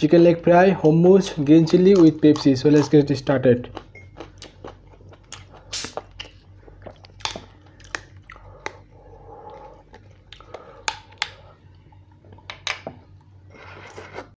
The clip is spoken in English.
chicken leg fry hummus green chili with pepsi. So let's get started.